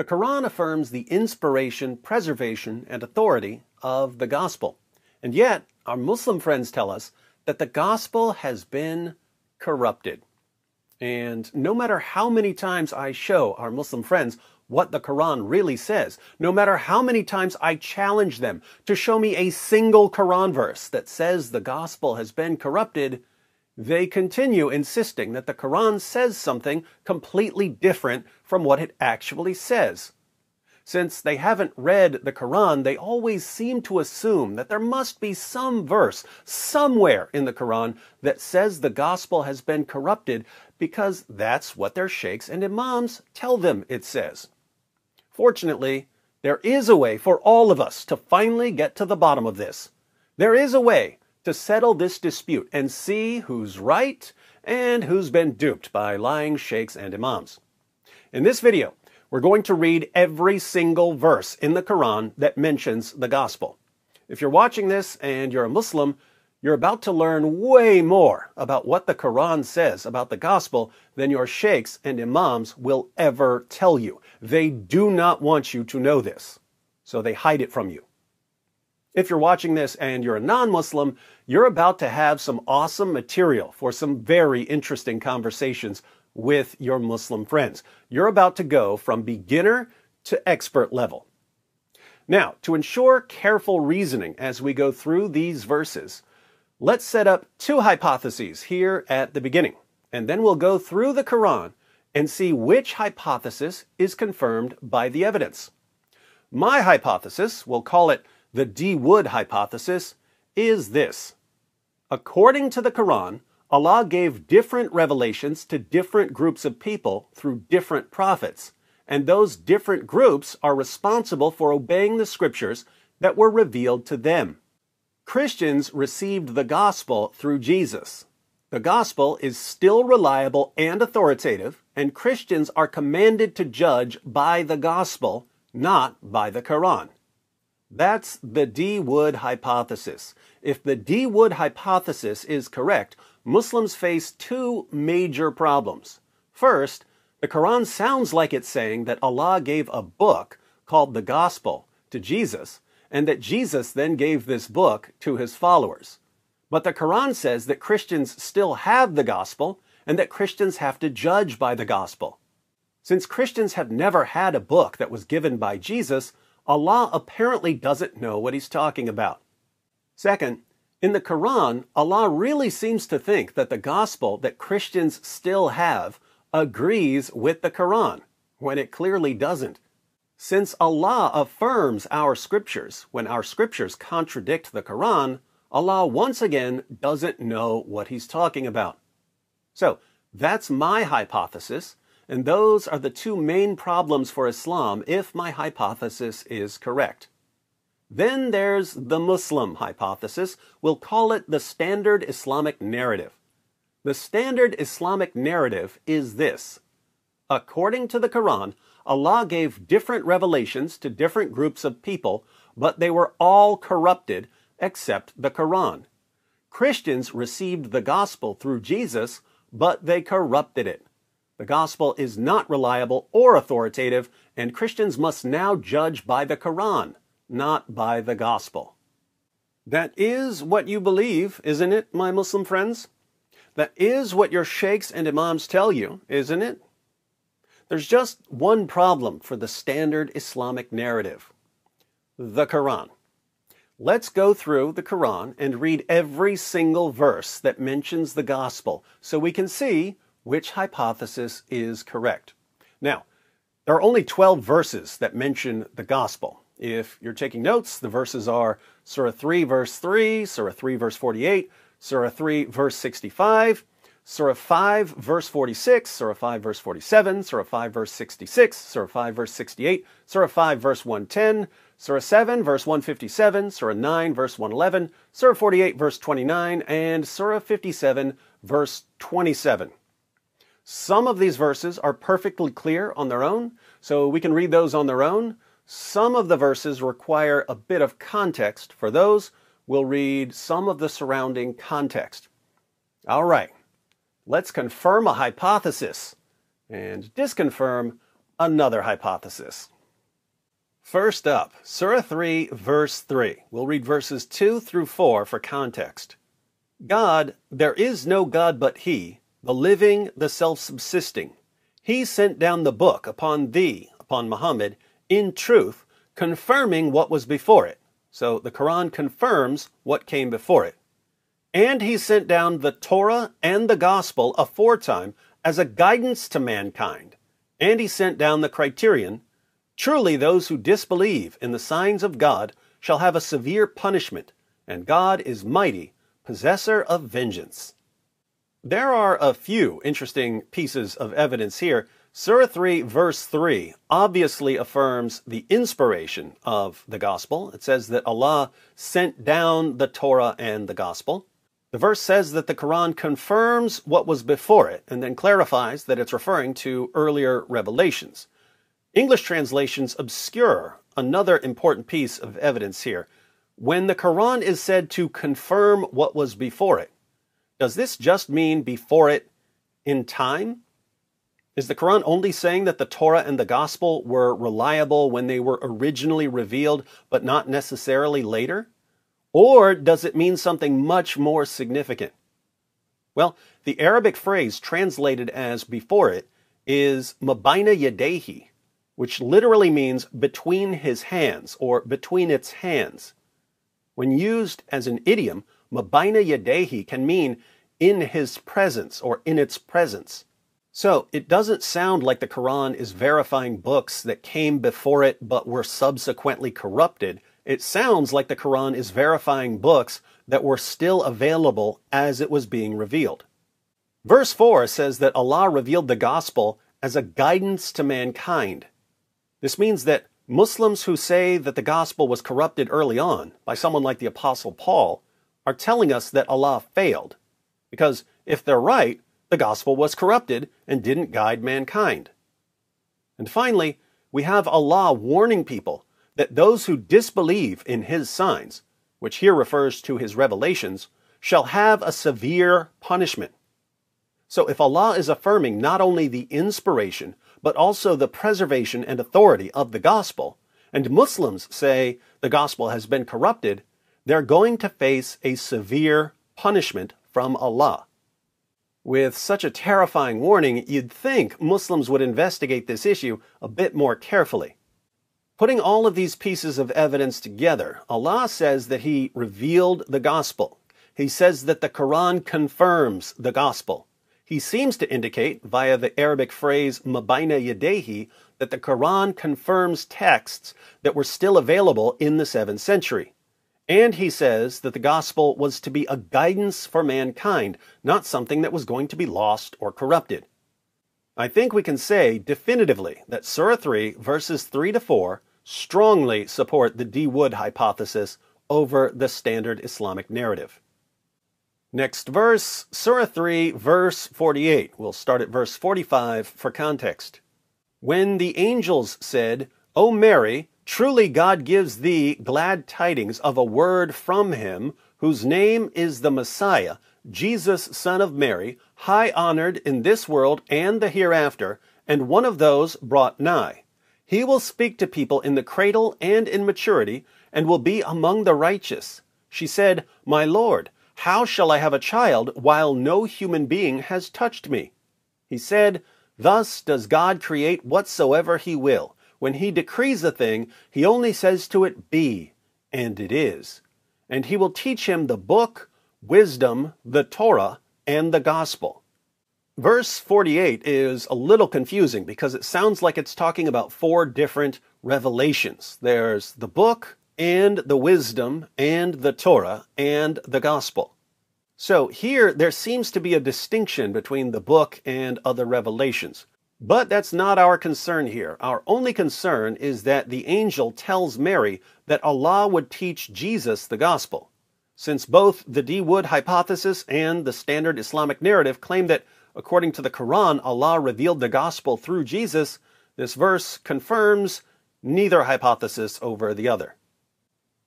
The Quran affirms the inspiration, preservation, and authority of the gospel. And yet, our Muslim friends tell us that the gospel has been corrupted. And no matter how many times I show our Muslim friends what the Quran really says, no matter how many times I challenge them to show me a single Quran verse that says the gospel has been corrupted, they continue insisting that the Quran says something completely different from what it actually says. Since they haven't read the Quran, they always seem to assume that there must be some verse somewhere in the Quran that says the gospel has been corrupted because that's what their sheikhs and imams tell them it says. Fortunately, there is a way for all of us to finally get to the bottom of this. There is a way to settle this dispute and see who's right and who's been duped by lying sheikhs and imams. In this video, we're going to read every single verse in the Quran that mentions the gospel. If you're watching this and you're a Muslim, you're about to learn way more about what the Quran says about the gospel than your sheikhs and imams will ever tell you. They do not want you to know this, so they hide it from you. If you're watching this and you're a non-Muslim, you're about to have some awesome material for some very interesting conversations with your Muslim friends. You're about to go from beginner to expert level. Now, to ensure careful reasoning as we go through these verses, let's set up two hypotheses here at the beginning, and then we'll go through the Quran and see which hypothesis is confirmed by the evidence. My hypothesis, we'll call it the D. Wood hypothesis is this. According to the Quran, Allah gave different revelations to different groups of people through different prophets, and those different groups are responsible for obeying the scriptures that were revealed to them. Christians received the gospel through Jesus. The gospel is still reliable and authoritative, and Christians are commanded to judge by the gospel, not by the Quran. That's the D. Wood hypothesis. If the D. Wood hypothesis is correct, Muslims face two major problems. First, the Quran sounds like it's saying that Allah gave a book called the Gospel to Jesus, and that Jesus then gave this book to his followers. But the Quran says that Christians still have the Gospel, and that Christians have to judge by the Gospel. Since Christians have never had a book that was given by Jesus, Allah apparently doesn't know what he's talking about. Second, in the Quran, Allah really seems to think that the gospel that Christians still have agrees with the Quran, when it clearly doesn't. Since Allah affirms our scriptures when our scriptures contradict the Quran, Allah once again doesn't know what he's talking about. So, that's my hypothesis and those are the two main problems for Islam if my hypothesis is correct. Then there's the Muslim hypothesis. We'll call it the standard Islamic narrative. The standard Islamic narrative is this. According to the Quran, Allah gave different revelations to different groups of people, but they were all corrupted except the Quran. Christians received the gospel through Jesus, but they corrupted it. The gospel is not reliable or authoritative, and Christians must now judge by the Quran, not by the gospel. That is what you believe, isn't it, my Muslim friends? That is what your sheikhs and imams tell you, isn't it? There's just one problem for the standard Islamic narrative the Quran. Let's go through the Quran and read every single verse that mentions the gospel so we can see which hypothesis is correct. Now, there are only 12 verses that mention the gospel. If you're taking notes, the verses are Surah 3, verse 3, Surah 3, verse 48, Surah 3, verse 65, Surah 5, verse 46, Surah 5, verse 47, Surah 5, verse 66, Surah 5, verse 68, Surah 5, verse 110, Surah 7, verse 157, Surah 9, verse 111, Surah 48, verse 29, and Surah 57, verse 27. Some of these verses are perfectly clear on their own, so we can read those on their own. Some of the verses require a bit of context. For those, we'll read some of the surrounding context. All right, let's confirm a hypothesis and disconfirm another hypothesis. First up, Surah 3, verse 3. We'll read verses 2 through 4 for context. God, there is no God but He, the living, the self subsisting. He sent down the book upon thee, upon Muhammad, in truth, confirming what was before it. So the Quran confirms what came before it. And he sent down the Torah and the Gospel aforetime as a guidance to mankind. And he sent down the criterion Truly, those who disbelieve in the signs of God shall have a severe punishment, and God is mighty, possessor of vengeance. There are a few interesting pieces of evidence here. Surah 3, verse 3, obviously affirms the inspiration of the gospel. It says that Allah sent down the Torah and the gospel. The verse says that the Quran confirms what was before it and then clarifies that it's referring to earlier revelations. English translations obscure another important piece of evidence here. When the Quran is said to confirm what was before it, does this just mean before it in time? Is the Quran only saying that the Torah and the Gospel were reliable when they were originally revealed, but not necessarily later? Or does it mean something much more significant? Well, the Arabic phrase translated as before it is mabaina yadehi, which literally means between his hands or between its hands. When used as an idiom, mabaina yadehi can mean in his presence or in its presence. So it doesn't sound like the Quran is verifying books that came before it but were subsequently corrupted it sounds like the Quran is verifying books that were still available as it was being revealed. Verse 4 says that Allah revealed the gospel as a guidance to mankind. This means that Muslims who say that the gospel was corrupted early on by someone like the Apostle Paul are telling us that Allah failed. Because if they're right, the gospel was corrupted and didn't guide mankind. And finally, we have Allah warning people that those who disbelieve in his signs, which here refers to his revelations, shall have a severe punishment. So if Allah is affirming not only the inspiration, but also the preservation and authority of the gospel, and Muslims say the gospel has been corrupted, they're going to face a severe punishment from Allah. With such a terrifying warning, you'd think Muslims would investigate this issue a bit more carefully. Putting all of these pieces of evidence together, Allah says that He revealed the gospel. He says that the Quran confirms the gospel. He seems to indicate, via the Arabic phrase mabaina yadehi, that the Quran confirms texts that were still available in the 7th century. And he says that the gospel was to be a guidance for mankind, not something that was going to be lost or corrupted. I think we can say definitively that Surah 3, verses 3 to 4, strongly support the D. Wood hypothesis over the standard Islamic narrative. Next verse, Surah 3, verse 48. We'll start at verse 45 for context. When the angels said, O Mary, truly God gives thee glad tidings of a word from him, whose name is the Messiah, Jesus, son of Mary, high honored in this world and the hereafter, and one of those brought nigh. He will speak to people in the cradle and in maturity, and will be among the righteous. She said, My Lord, how shall I have a child while no human being has touched me? He said, Thus does God create whatsoever he will. When he decrees a thing, he only says to it, Be, and it is. And he will teach him the book, wisdom, the Torah, and the gospel. Verse 48 is a little confusing because it sounds like it's talking about four different revelations. There's the book, and the wisdom, and the Torah, and the gospel. So here, there seems to be a distinction between the book and other revelations. But that's not our concern here. Our only concern is that the angel tells Mary that Allah would teach Jesus the gospel. Since both the D. Wood hypothesis and the standard Islamic narrative claim that according to the Quran, Allah revealed the gospel through Jesus, this verse confirms neither hypothesis over the other.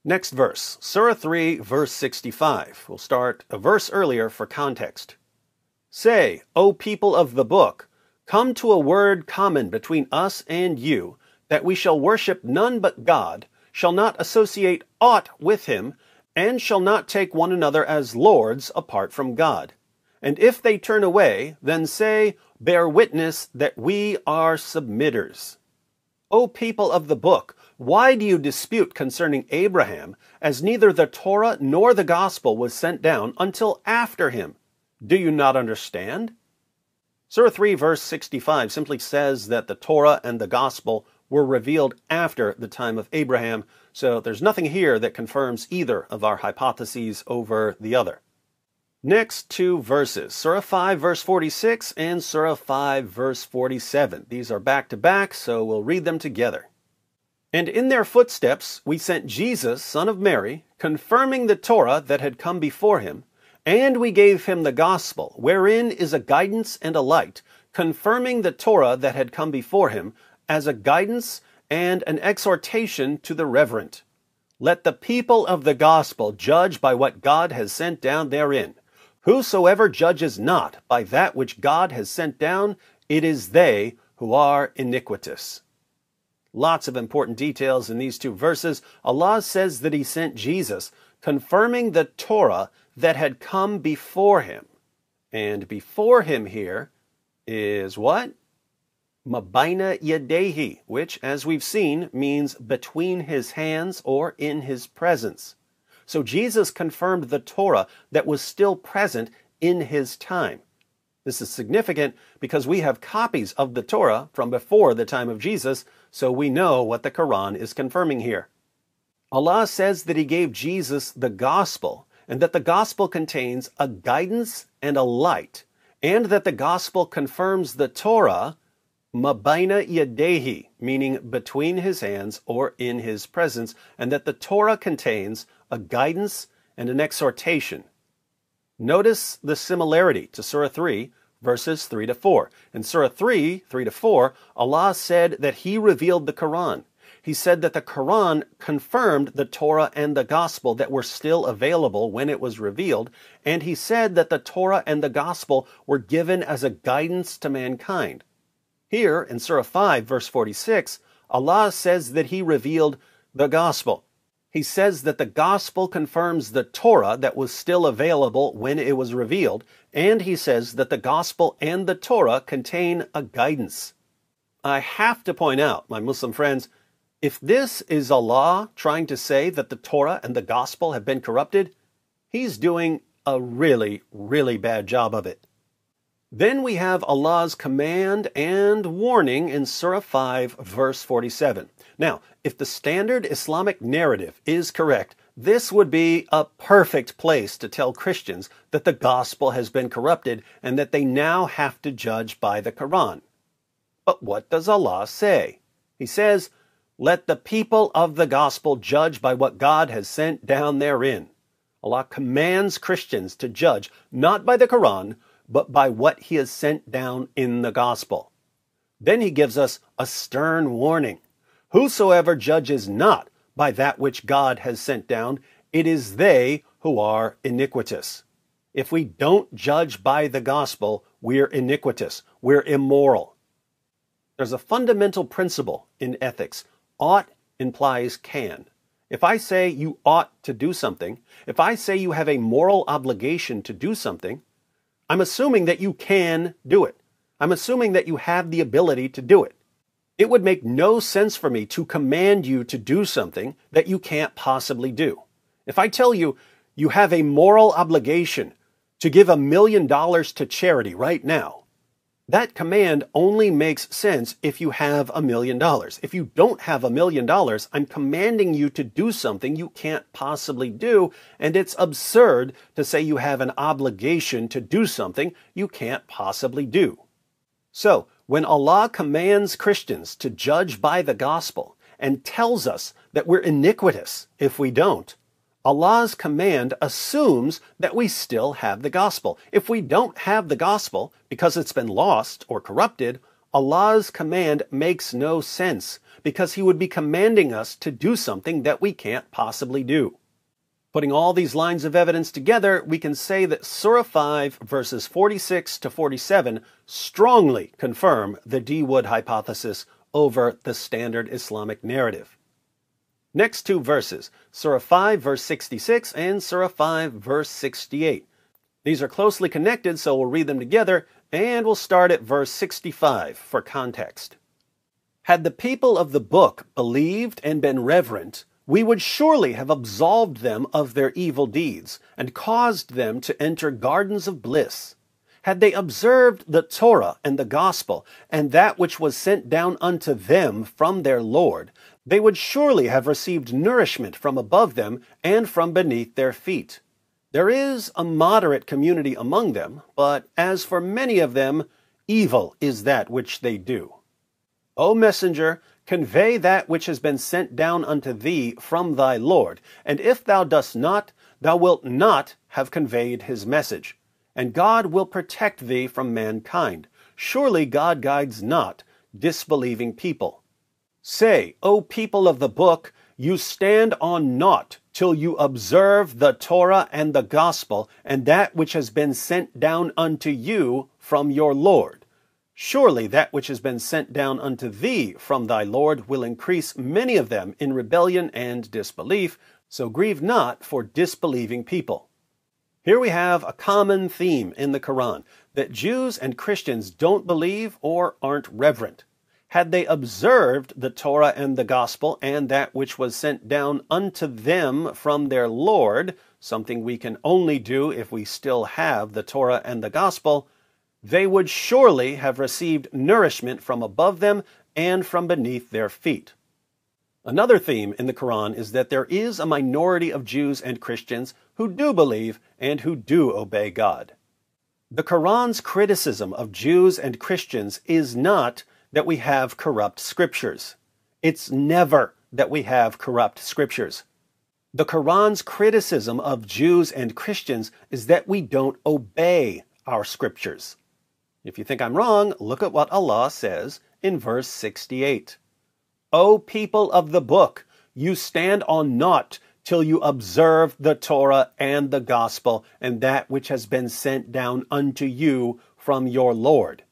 Next verse, Surah 3, verse 65. We'll start a verse earlier for context. Say, O people of the book, come to a word common between us and you, that we shall worship none but God, shall not associate aught with him, and shall not take one another as lords apart from God. And if they turn away, then say, Bear witness that we are submitters. O people of the book, why do you dispute concerning Abraham, as neither the Torah nor the gospel was sent down until after him? Do you not understand? Surah 3, verse 65 simply says that the Torah and the gospel were revealed after the time of Abraham, so there's nothing here that confirms either of our hypotheses over the other. Next two verses, Surah 5, verse 46 and Surah 5, verse 47. These are back to back, so we'll read them together. And in their footsteps we sent Jesus, son of Mary, confirming the Torah that had come before him, and we gave him the gospel, wherein is a guidance and a light, confirming the Torah that had come before him, as a guidance and an exhortation to the reverent. Let the people of the gospel judge by what God has sent down therein. Whosoever judges not by that which God has sent down, it is they who are iniquitous. Lots of important details in these two verses. Allah says that He sent Jesus, confirming the Torah that had come before Him. And before Him here is what? Mabaina Yadehi, which, as we've seen, means between His hands or in His presence. So Jesus confirmed the Torah that was still present in his time. This is significant because we have copies of the Torah from before the time of Jesus, so we know what the Quran is confirming here. Allah says that He gave Jesus the gospel, and that the gospel contains a guidance and a light, and that the gospel confirms the Torah mabaina yadehi, meaning between his hands or in his presence, and that the Torah contains a guidance and an exhortation. Notice the similarity to Surah 3, verses 3 to 4. In Surah 3, 3 to 4, Allah said that He revealed the Quran. He said that the Quran confirmed the Torah and the Gospel that were still available when it was revealed, and He said that the Torah and the Gospel were given as a guidance to mankind. Here in Surah 5, verse 46, Allah says that He revealed the gospel. He says that the gospel confirms the Torah that was still available when it was revealed, and he says that the gospel and the Torah contain a guidance. I have to point out, my Muslim friends, if this is Allah trying to say that the Torah and the gospel have been corrupted, he's doing a really, really bad job of it. Then we have Allah's command and warning in Surah 5, verse 47. Now, if the standard Islamic narrative is correct, this would be a perfect place to tell Christians that the gospel has been corrupted and that they now have to judge by the Quran. But what does Allah say? He says, Let the people of the gospel judge by what God has sent down therein. Allah commands Christians to judge not by the Quran, but by what he has sent down in the gospel. Then he gives us a stern warning. Whosoever judges not by that which God has sent down, it is they who are iniquitous. If we don't judge by the gospel, we're iniquitous, we're immoral. There's a fundamental principle in ethics. Ought implies can. If I say you ought to do something, if I say you have a moral obligation to do something, I'm assuming that you can do it. I'm assuming that you have the ability to do it. It would make no sense for me to command you to do something that you can't possibly do. If I tell you you have a moral obligation to give a million dollars to charity right now, that command only makes sense if you have a million dollars. If you don't have a million dollars, I'm commanding you to do something you can't possibly do, and it's absurd to say you have an obligation to do something you can't possibly do. So, when Allah commands Christians to judge by the gospel and tells us that we're iniquitous if we don't, Allah's command assumes that we still have the gospel. If we don't have the gospel because it's been lost or corrupted, Allah's command makes no sense because he would be commanding us to do something that we can't possibly do. Putting all these lines of evidence together, we can say that Surah 5, verses 46 to 47, strongly confirm the D. Wood hypothesis over the standard Islamic narrative. Next two verses, Surah 5, verse 66, and Surah 5, verse 68. These are closely connected, so we'll read them together, and we'll start at verse 65 for context. Had the people of the book believed and been reverent, we would surely have absolved them of their evil deeds and caused them to enter gardens of bliss. Had they observed the Torah and the gospel and that which was sent down unto them from their Lord, they would surely have received nourishment from above them and from beneath their feet. There is a moderate community among them, but as for many of them, evil is that which they do. O messenger, Convey that which has been sent down unto thee from thy Lord, and if thou dost not, thou wilt not have conveyed his message. And God will protect thee from mankind. Surely God guides not disbelieving people. Say, O people of the book, you stand on naught till you observe the Torah and the gospel, and that which has been sent down unto you from your Lord. Surely that which has been sent down unto thee from thy Lord will increase many of them in rebellion and disbelief, so grieve not for disbelieving people. Here we have a common theme in the Quran that Jews and Christians don't believe or aren't reverent. Had they observed the Torah and the Gospel and that which was sent down unto them from their Lord, something we can only do if we still have the Torah and the Gospel, they would surely have received nourishment from above them and from beneath their feet. Another theme in the Quran is that there is a minority of Jews and Christians who do believe and who do obey God. The Quran's criticism of Jews and Christians is not that we have corrupt scriptures. It's never that we have corrupt scriptures. The Quran's criticism of Jews and Christians is that we don't obey our scriptures. If you think I'm wrong, look at what Allah says in verse 68. O people of the book, you stand on naught till you observe the Torah and the gospel and that which has been sent down unto you from your Lord.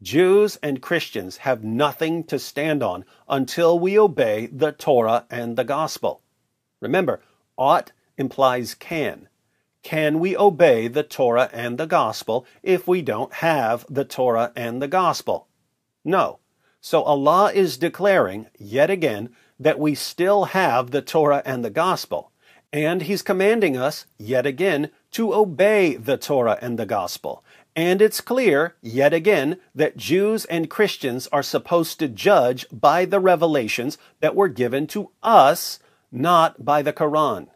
Jews and Christians have nothing to stand on until we obey the Torah and the gospel. Remember, ought implies can. Can we obey the Torah and the gospel if we don't have the Torah and the gospel? No. So Allah is declaring, yet again, that we still have the Torah and the gospel. And He's commanding us, yet again, to obey the Torah and the gospel. And it's clear, yet again, that Jews and Christians are supposed to judge by the revelations that were given to us, not by the Quran.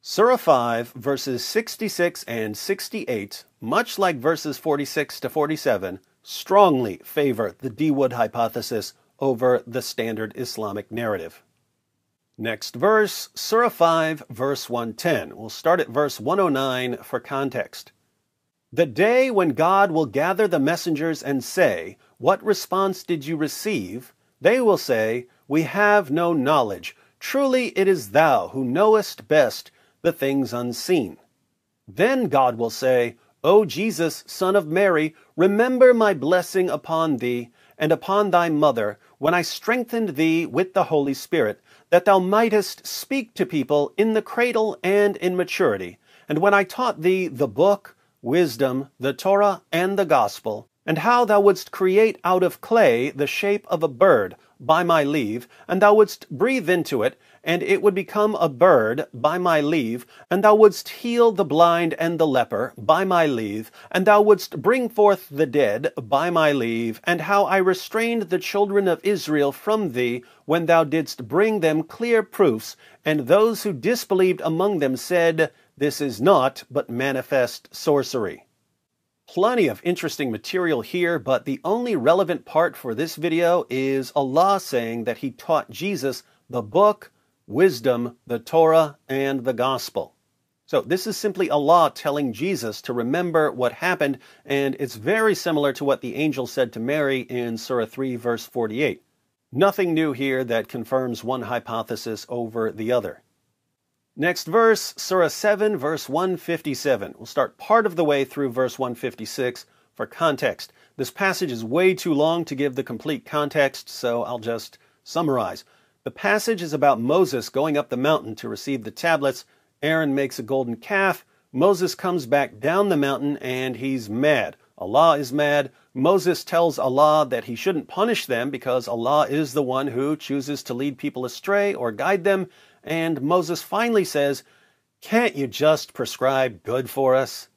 Surah 5, verses 66 and 68, much like verses 46 to 47, strongly favor the D. Wood hypothesis over the standard Islamic narrative. Next verse, Surah 5, verse 110. We'll start at verse 109 for context. The day when God will gather the messengers and say, What response did you receive? They will say, We have no knowledge. Truly it is thou who knowest best the things unseen. Then God will say, O Jesus, Son of Mary, remember my blessing upon thee and upon thy mother, when I strengthened thee with the Holy Spirit, that thou mightest speak to people in the cradle and in maturity, and when I taught thee the book, wisdom, the Torah, and the gospel, and how thou wouldst create out of clay the shape of a bird by my leave, and thou wouldst breathe into it, and it would become a bird by my leave, and thou wouldst heal the blind and the leper by my leave, and thou wouldst bring forth the dead by my leave, and how I restrained the children of Israel from thee when thou didst bring them clear proofs, and those who disbelieved among them said, This is naught but manifest sorcery. Plenty of interesting material here, but the only relevant part for this video is Allah saying that He taught Jesus the book, wisdom, the Torah, and the gospel. So this is simply Allah telling Jesus to remember what happened, and it's very similar to what the angel said to Mary in Surah 3, verse 48. Nothing new here that confirms one hypothesis over the other. Next verse, Surah 7, verse 157. We'll start part of the way through verse 156 for context. This passage is way too long to give the complete context, so I'll just summarize. The passage is about Moses going up the mountain to receive the tablets. Aaron makes a golden calf. Moses comes back down the mountain and he's mad. Allah is mad. Moses tells Allah that he shouldn't punish them because Allah is the one who chooses to lead people astray or guide them. And Moses finally says, Can't you just prescribe good for us?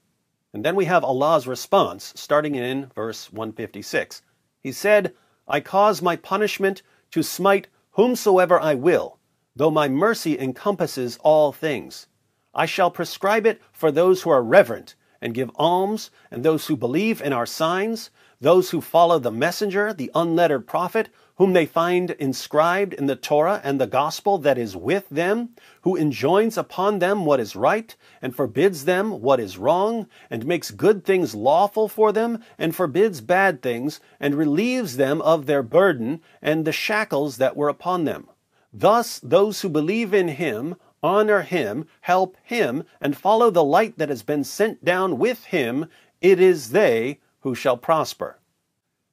And then we have Allah's response, starting in verse 156. He said, I cause my punishment to smite whomsoever I will, though my mercy encompasses all things. I shall prescribe it for those who are reverent and give alms, and those who believe in our signs, those who follow the messenger, the unlettered prophet, whom they find inscribed in the Torah and the gospel that is with them, who enjoins upon them what is right, and forbids them what is wrong, and makes good things lawful for them, and forbids bad things, and relieves them of their burden and the shackles that were upon them. Thus, those who believe in him honor him, help him, and follow the light that has been sent down with him, it is they who shall prosper.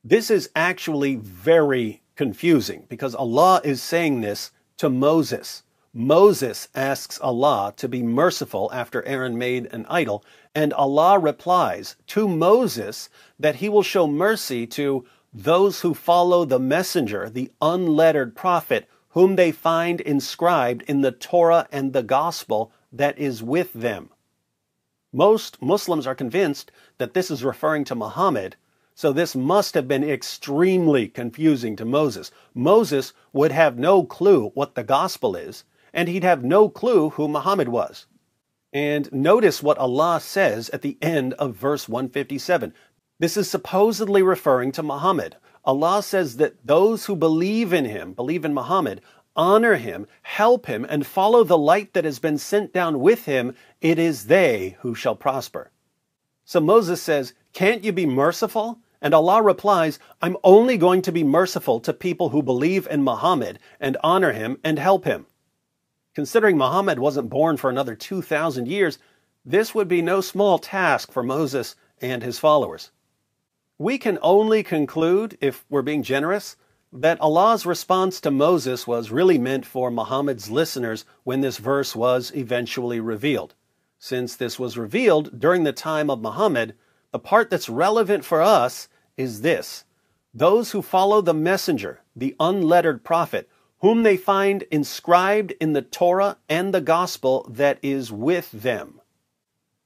This is actually very confusing because Allah is saying this to Moses. Moses asks Allah to be merciful after Aaron made an idol, and Allah replies to Moses that he will show mercy to those who follow the messenger, the unlettered prophet, whom they find inscribed in the Torah and the gospel that is with them. Most Muslims are convinced that this is referring to Muhammad, so this must have been extremely confusing to Moses. Moses would have no clue what the gospel is, and he'd have no clue who Muhammad was. And notice what Allah says at the end of verse 157. This is supposedly referring to Muhammad. Allah says that those who believe in him, believe in Muhammad, honor him, help him, and follow the light that has been sent down with him, it is they who shall prosper. So Moses says, Can't you be merciful? And Allah replies, I'm only going to be merciful to people who believe in Muhammad and honor him and help him. Considering Muhammad wasn't born for another 2,000 years, this would be no small task for Moses and his followers. We can only conclude, if we're being generous, that Allah's response to Moses was really meant for Muhammad's listeners when this verse was eventually revealed. Since this was revealed during the time of Muhammad, the part that's relevant for us is this those who follow the messenger, the unlettered prophet, whom they find inscribed in the Torah and the gospel that is with them.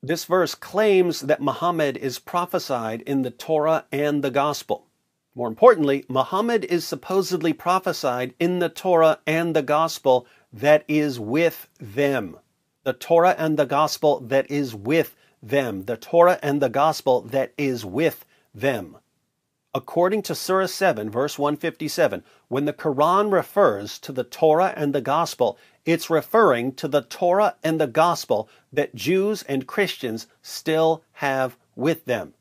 This verse claims that Muhammad is prophesied in the Torah and the Gospel. More importantly, Muhammad is supposedly prophesied in the Torah and the Gospel that is with them. The Torah and the Gospel that is with them. The Torah and the Gospel that is with them. According to Surah 7, verse 157, when the Quran refers to the Torah and the Gospel, it's referring to the Torah and the Gospel that Jews and Christians still have with them.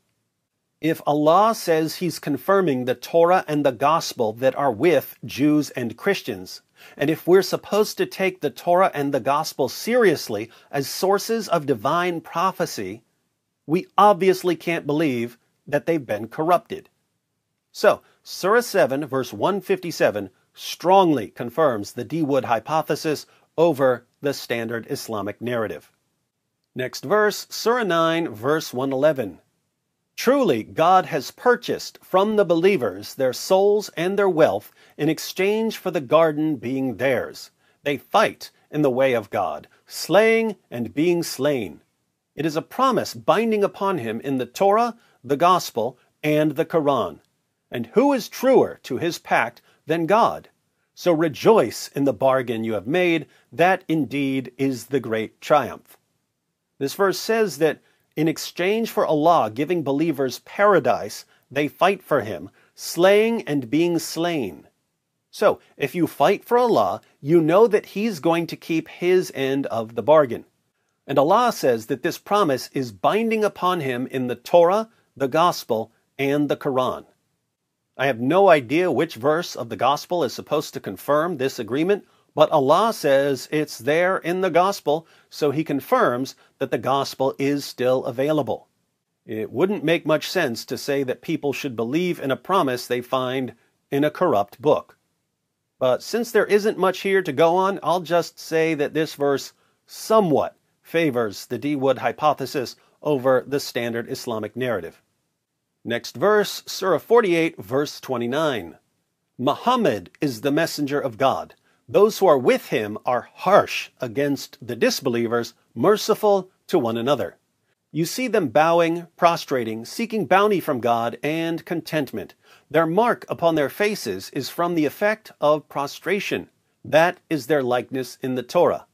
If Allah says He's confirming the Torah and the Gospel that are with Jews and Christians, and if we're supposed to take the Torah and the Gospel seriously as sources of divine prophecy, we obviously can't believe that they've been corrupted. So, Surah 7, verse 157, strongly confirms the D. Wood hypothesis over the standard Islamic narrative. Next verse, Surah 9, verse 111. Truly, God has purchased from the believers their souls and their wealth in exchange for the garden being theirs. They fight in the way of God, slaying and being slain. It is a promise binding upon him in the Torah, the Gospel, and the Quran. And who is truer to his pact than God? So rejoice in the bargain you have made. That indeed is the great triumph. This verse says that in exchange for Allah giving believers paradise, they fight for Him, slaying and being slain. So, if you fight for Allah, you know that He's going to keep His end of the bargain. And Allah says that this promise is binding upon Him in the Torah, the Gospel, and the Quran. I have no idea which verse of the gospel is supposed to confirm this agreement, But Allah says it's there in the gospel, so He confirms that the gospel is still available. It wouldn't make much sense to say that people should believe in a promise they find in a corrupt book. But since there isn't much here to go on, I'll just say that this verse somewhat favors the D. Wood hypothesis over the standard Islamic narrative. Next verse, Surah 48, verse 29. Muhammad is the messenger of God. Those who are with him are harsh against the disbelievers, merciful to one another. You see them bowing, prostrating, seeking bounty from God and contentment. Their mark upon their faces is from the effect of prostration. That is their likeness in the Torah.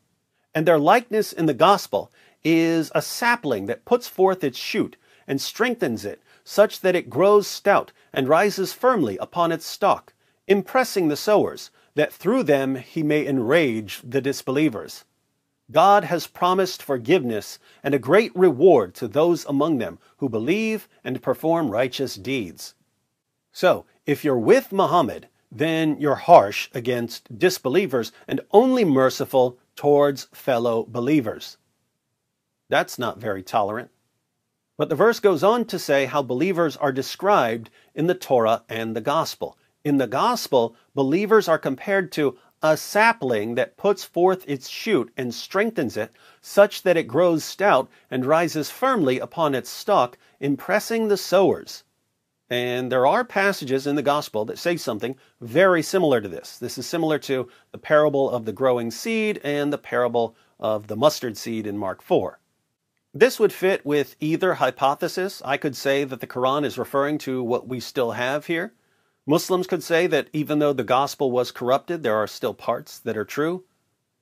And their likeness in the gospel is a sapling that puts forth its shoot and strengthens it, such that it grows stout and rises firmly upon its stalk, impressing the sowers, that through them he may enrage the disbelievers. God has promised forgiveness and a great reward to those among them who believe and perform righteous deeds. So, if you're with Muhammad, then you're harsh against disbelievers and only merciful towards fellow believers. That's not very tolerant. But the verse goes on to say how believers are described in the Torah and the Gospel. In the Gospel, believers are compared to a sapling that puts forth its shoot and strengthens it, such that it grows stout and rises firmly upon its stalk, impressing the sowers. And there are passages in the gospel that say something very similar to this. This is similar to the parable of the growing seed and the parable of the mustard seed in Mark 4. This would fit with either hypothesis. I could say that the Quran is referring to what we still have here, Muslims could say that even though the gospel was corrupted, there are still parts that are true.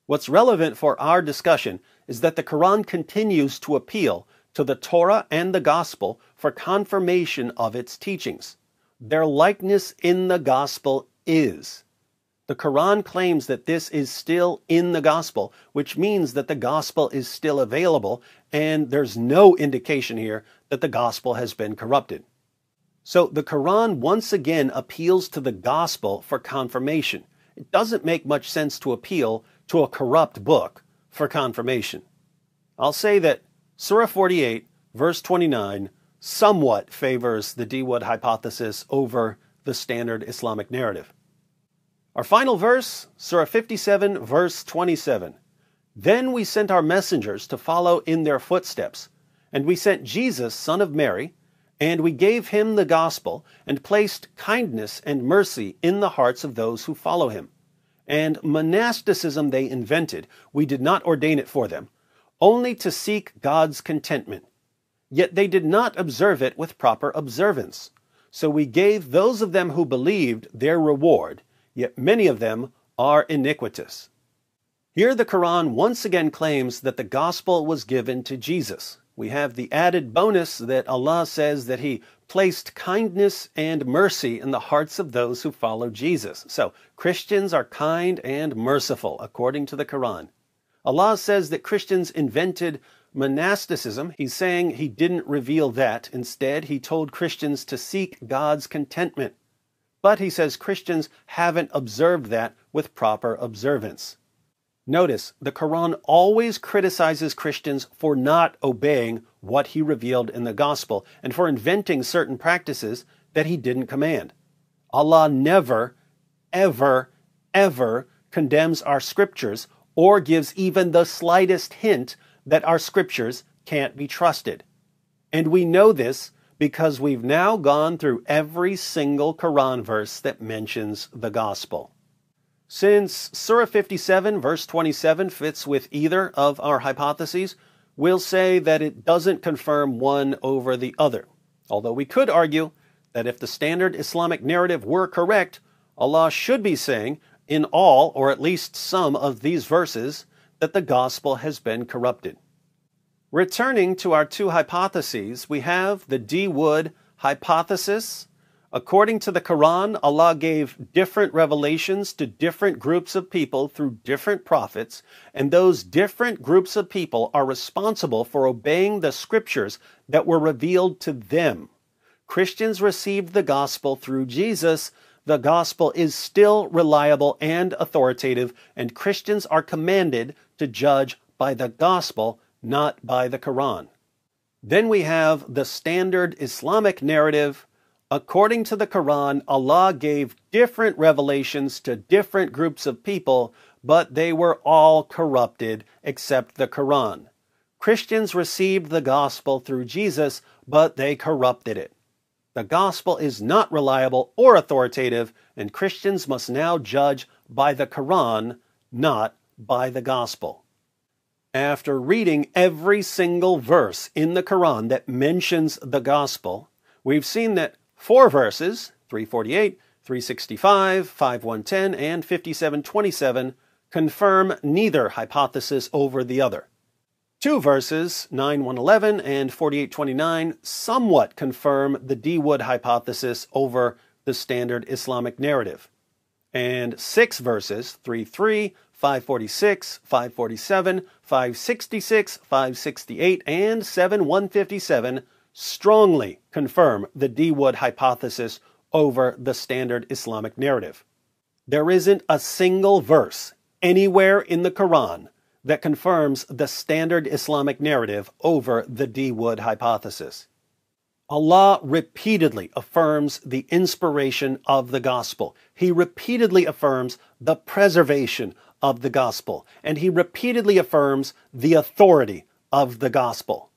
What's relevant for our discussion is that the Quran continues to appeal to the Torah and the gospel for confirmation of its teachings. Their likeness in the gospel is. The Quran claims that this is still in the gospel, which means that the gospel is still available, and there's no indication here that the gospel has been corrupted. So the Quran once again appeals to the gospel for confirmation. It doesn't make much sense to appeal to a corrupt book for confirmation. I'll say that Surah 48, verse 29, somewhat favors the D. Hypothesis over the standard Islamic narrative. Our final verse, Surah 57, verse 27. Then we sent our messengers to follow in their footsteps, and we sent Jesus, son of Mary, and we gave him the gospel and placed kindness and mercy in the hearts of those who follow him. And monasticism they invented, we did not ordain it for them, only to seek God's contentment. Yet they did not observe it with proper observance. So we gave those of them who believed their reward, yet many of them are iniquitous. Here the Quran once again claims that the gospel was given to Jesus, we have the added bonus that Allah says that He placed kindness and mercy in the hearts of those who follow Jesus. So, Christians are kind and merciful, according to the Quran. Allah says that Christians invented monasticism. He's saying He didn't reveal that. Instead, He told Christians to seek God's contentment. But He says Christians haven't observed that with proper observance. Notice, the Quran always criticizes Christians for not obeying what he revealed in the gospel and for inventing certain practices that he didn't command. Allah never, ever, ever condemns our scriptures or gives even the slightest hint that our scriptures can't be trusted. And we know this because we've now gone through every single Quran verse that mentions the gospel. Since Surah 57, verse 27, fits with either of our hypotheses, we'll say that it doesn't confirm one over the other. Although we could argue that if the standard Islamic narrative were correct, Allah should be saying, in all or at least some of these verses, that the gospel has been corrupted. Returning to our two hypotheses, we have the D. Wood hypothesis According to the Quran, Allah gave different revelations to different groups of people through different prophets, and those different groups of people are responsible for obeying the scriptures that were revealed to them. Christians received the gospel through Jesus, the gospel is still reliable and authoritative, and Christians are commanded to judge by the gospel, not by the Quran. Then we have the standard Islamic narrative. According to the Quran, Allah gave different revelations to different groups of people, but they were all corrupted except the Quran. Christians received the gospel through Jesus, but they corrupted it. The gospel is not reliable or authoritative, and Christians must now judge by the Quran, not by the gospel. After reading every single verse in the Quran that mentions the gospel, we've seen that four verses, 348, 365, 5110, and 5727, confirm neither hypothesis over the other. Two verses, 9111 and 4829, somewhat confirm the D Wood hypothesis over the standard Islamic narrative. And six verses, 33, 546, 547, 566, 568, and 7157, strongly confirm the D Wood hypothesis over the standard Islamic narrative. There isn't a single verse anywhere in the Quran that confirms the standard Islamic narrative over the D. Wood hypothesis. Allah repeatedly affirms the inspiration of the gospel. He repeatedly affirms the preservation of the gospel. And he repeatedly affirms the authority of the gospel.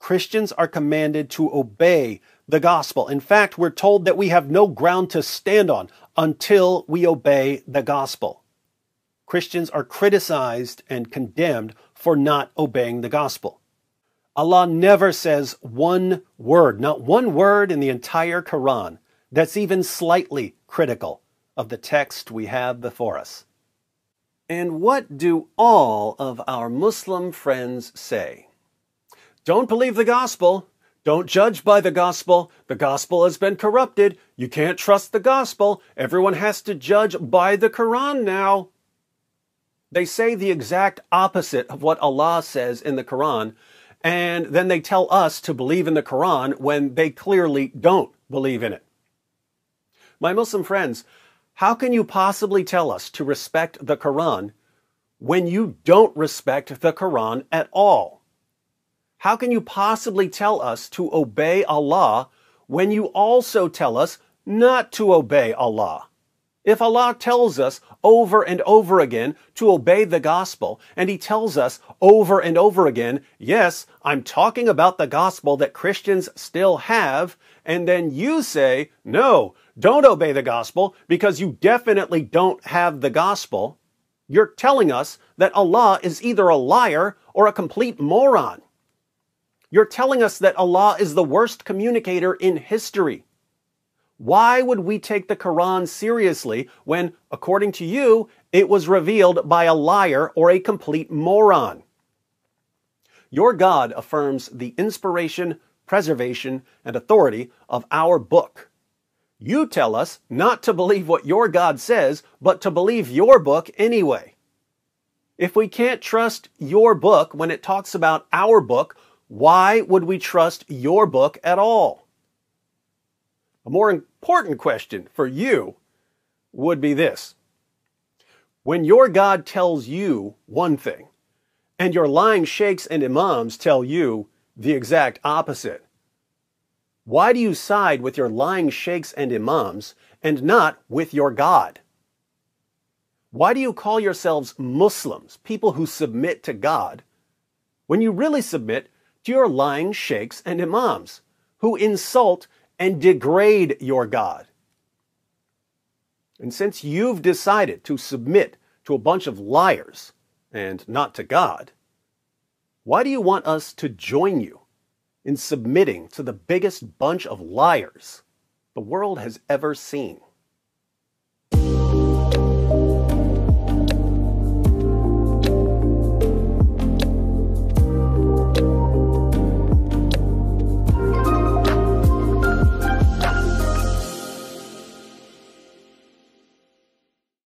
Christians are commanded to obey the gospel. In fact, we're told that we have no ground to stand on until we obey the gospel. Christians are criticized and condemned for not obeying the gospel. Allah never says one word, not one word in the entire Quran, that's even slightly critical of the text we have before us. And what do all of our Muslim friends say? Don't believe the gospel. Don't judge by the gospel. The gospel has been corrupted. You can't trust the gospel. Everyone has to judge by the Quran now. They say the exact opposite of what Allah says in the Quran, and then they tell us to believe in the Quran when they clearly don't believe in it. My Muslim friends, how can you possibly tell us to respect the Quran when you don't respect the Quran at all? How can you possibly tell us to obey Allah when you also tell us not to obey Allah? If Allah tells us over and over again to obey the gospel, and He tells us over and over again, yes, I'm talking about the gospel that Christians still have, and then you say, no, don't obey the gospel because you definitely don't have the gospel, you're telling us that Allah is either a liar or a complete moron. You're telling us that Allah is the worst communicator in history. Why would we take the Quran seriously when, according to you, it was revealed by a liar or a complete moron? Your God affirms the inspiration, preservation, and authority of our book. You tell us not to believe what your God says, but to believe your book anyway. If we can't trust your book when it talks about our book, why would we trust your book at all? A more important question for you would be this. When your God tells you one thing, and your lying sheikhs and imams tell you the exact opposite, why do you side with your lying sheikhs and imams and not with your God? Why do you call yourselves Muslims, people who submit to God, when you really submit to your lying sheikhs and imams, who insult and degrade your God. And since you've decided to submit to a bunch of liars and not to God, why do you want us to join you in submitting to the biggest bunch of liars the world has ever seen?